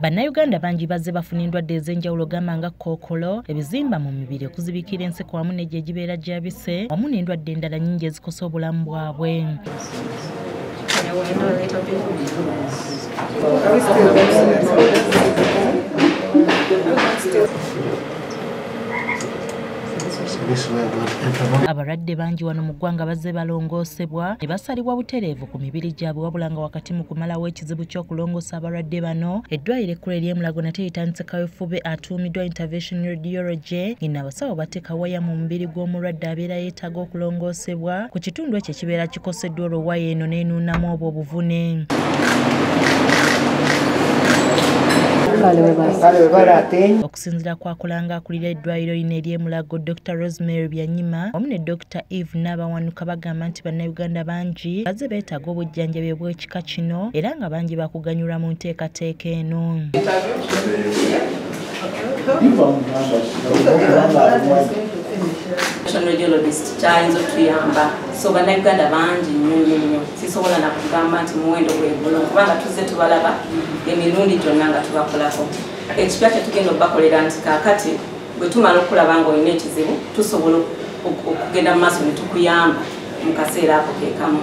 bannayuganda bangi bazze bafuna endwadde ez'enjawulo gamba nga kkookolo ebizimba mu mibiri okuzibikira enseko wamu n'egyo egibeera gyabise wamu n'endwadde endala nnyingi ezikosa obulamu bwabwe abalwadde bangi wano mu ggwanga bazze balongoosebwa ne basalibwa butereevu ku mibiri gyabwe wabula nga wakati mu kumalawo ekizibu ky'okulongoosa abalwadde bano. Eddwaliro ekkulu ery'emulago nate litandise kawefube atuumiddwa intervention radiology ngina abasawo bateeka waya mu mubiri gw'omulwadde abeera yeetaaga okulongoosebwa. Ku kitundu ekyo ekibeera kikoseddwa olwo waya eno n'enuunamu obwo obuvune okusinziira kwakulanga akulira eddwaliro lino ery'emulago dr rosemary byanyima wamu ne dr eve n'abawanuka bagamba nti bannayuganda bangi bazze beetaaga obujjanjabi obw'ekika kino era nga bangi bakuganyulwa mu nteekateeka eno radiologist kyayinza otuyamba so bannayuganda bangi nnyo nnyo nnyo. Sisobola nakugamba nti muwendo gwegulo kubanga tuzze tubalaba emirundi gyonna nga tubakolako. Ekipya kyetugenda okubakolera nti kaakati bwe tumala okulaba nga olina ekizibu tusobola okugenda mu maaso ne tukuyamba mu kaseera ako kekamu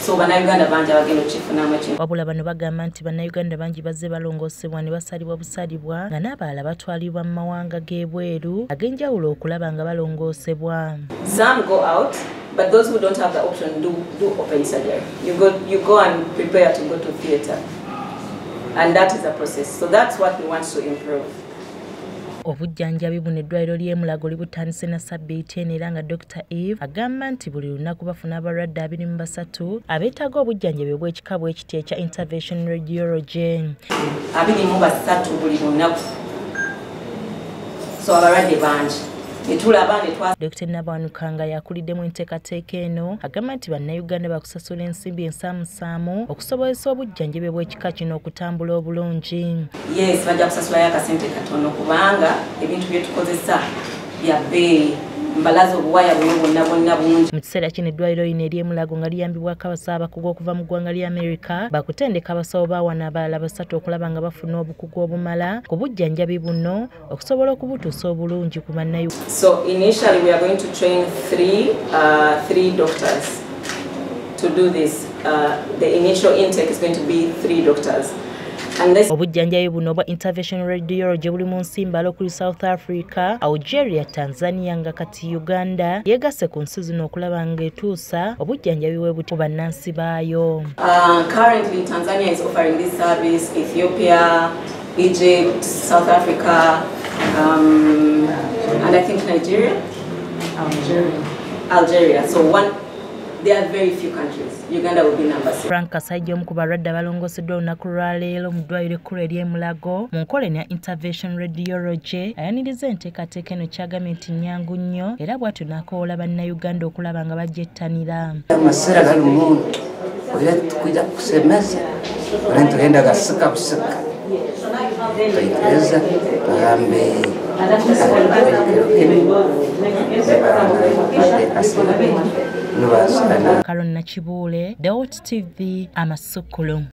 so bannayuganda bangi abagenda okukifunamu wabula bano bagamba nti bannayuganda bangi bazze balongoosebwa ne basalibwa busalibwa nga n'abalala batwalibwa mu mawanga g'ebweru ag'enjawulo okulaba nga balongoosebwa some go out but those who don't have the option do, do open surgery. You go, you go and prepare to go to theatre and that is a process. So that's what we want to improve obujjanjabi buno eddwaliro ly'emulago libutandise na sabbiiti eno era nga dr eve agamba nti buli lunaku bafuna abalwadde abiri mu basatu abeetaaga obujjanjabi obw'ekika bw'ekiti ekya intervention radiology abiri mu basatu buli lunaku. So abalwadde bangi dr nabanukanga yakuliddemu enteekateeka eno agamba nti bannayuganda bakusasula ensimbi ensaamusaamu okusobozesa obujjanjabi bw'ekika kino okutambula obulungi. Yes bajja kusasulayo akasente katono kubanga ebintu byetukozesa bya bbeeyi mbalaza obuwaya buno bwonna bwonna bungi. Mu kiseera kino eddwaliro lino ery'emulago nga liyambibwako abasawo abakugu okuva mu ggwanga lya amerika bakutendeka abasawo baawana abalala basatu okulaba nga bafuna obukugu obumala ku bujjanjabi buno okusobola okubutuusa obulungi ku bannayuganda so initially we are going to train three, uh, three doctors to do this. Uh, the initial intake is going to be three doctors obujjanjabi buno obwa intervention radiology buli mu nsimbala okuli south africa algeria tanzania nga kati uganda yegasse ku nsi zino okulaba nga etuusa obujjanjabi bwe buti ku bannansi baayo Uh, currently, Tanzania is offering this service, Ethiopia, Egypt, South Africa, um, and I think Nigeria? Algeria. Algeria. So one, there are very few countries. Uganda will be number six. frank kasajja omu ku balwadde abalongoseddwa olunaku lwaleero mu ddwaliro ekkulu ery'emulago mu nkola eno ya intervention radiology ayaniriza enteekateeka eno kyagambye nti nnyangu nnyo era bw'atyo n'akoola bannayuganda okulaba nga bajjettanira amaseera gali muno era tukujja kusemeza era ntugenda gasika busika. Tutekereza tugambe kalon nakibuule dot tv amasukulu